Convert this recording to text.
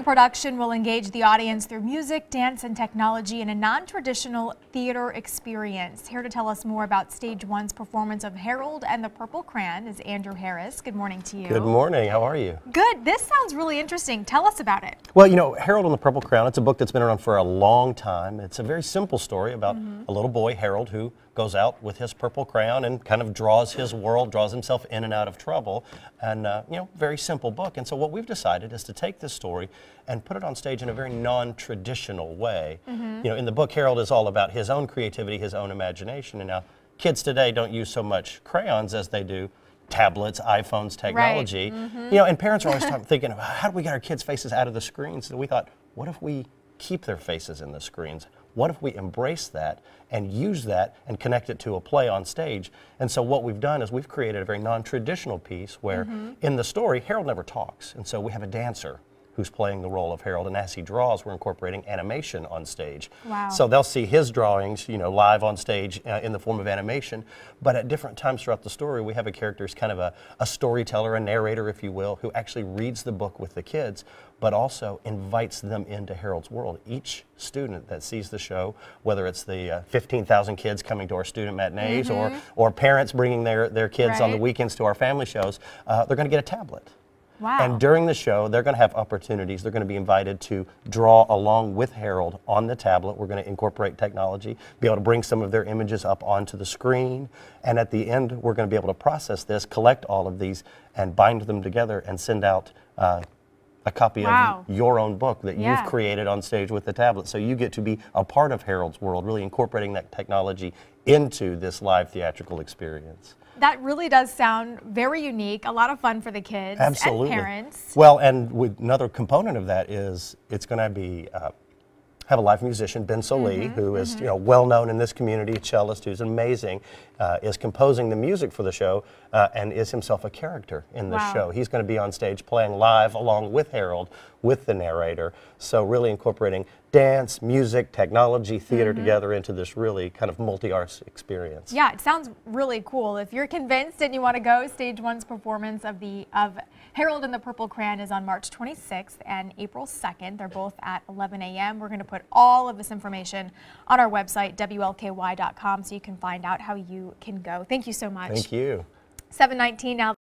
Production will engage the audience through music, dance, and technology in a non-traditional theater experience. Here to tell us more about Stage One's performance of Harold and the Purple Crayon is Andrew Harris. Good morning to you. Good morning. How are you? Good. This sounds really interesting. Tell us about it. Well, you know, Harold and the Purple Crayon, it's a book that's been around for a long time. It's a very simple story about mm -hmm. a little boy, Harold, who goes out with his purple crayon and kind of draws his world, draws himself in and out of trouble. And, uh, you know, very simple book. And so what we've decided is to take this story and put it on stage in a very non-traditional way. Mm -hmm. You know, in the book, Harold is all about his own creativity, his own imagination. And now kids today don't use so much crayons as they do tablets, iPhones, technology. Right. Mm -hmm. You know, and parents are always thinking, how do we get our kids' faces out of the screens? And we thought, what if we keep their faces in the screens? What if we embrace that and use that and connect it to a play on stage? And so what we've done is we've created a very non-traditional piece where mm -hmm. in the story, Harold never talks. And so we have a dancer who's playing the role of Harold. And as he draws, we're incorporating animation on stage. Wow. So they'll see his drawings, you know, live on stage uh, in the form of animation. But at different times throughout the story, we have a character who's kind of a, a storyteller, a narrator, if you will, who actually reads the book with the kids, but also invites them into Harold's world. Each student that sees the show, whether it's the uh, 15,000 kids coming to our student matinees mm -hmm. or, mm-hmm. or parents bringing their, their kids right. on the weekends to our family shows, uh, they're going to get a tablet. Wow. And during the show, they're going to have opportunities. They're going to be invited to draw along with Harold on the tablet. We're going to incorporate technology, be able to bring some of their images up onto the screen. And at the end, we're going to be able to process this, collect all of these, and bind them together and send out uh, a copy wow. of your own book that yeah. you've created on stage with the tablet. So you get to be a part of Harold's world, really incorporating that technology into this live theatrical experience. That really does sound very unique, a lot of fun for the kids Absolutely. and parents. Well, and with another component of that is it's going to be uh, have a live musician, Ben Sollee, mm -hmm, who is mm -hmm. you know well known in this community, cellist who's amazing, uh, is composing the music for the show uh, and is himself a character in the wow. show. He's going to be on stage playing live along with Harold, with the narrator. So really incorporating dance, music, technology, theater mm -hmm. together into this really kind of multi-arts experience. Yeah, it sounds really cool. If you're convinced and you want to go, Stage One's performance of the of Harold and the Purple Crayon is on March 26th and April 2nd. They're both at 11 a.m. We're going to put all of this information on our website, WLKY.com, so you can find out how you can go. Thank you so much. Thank you. 719 now.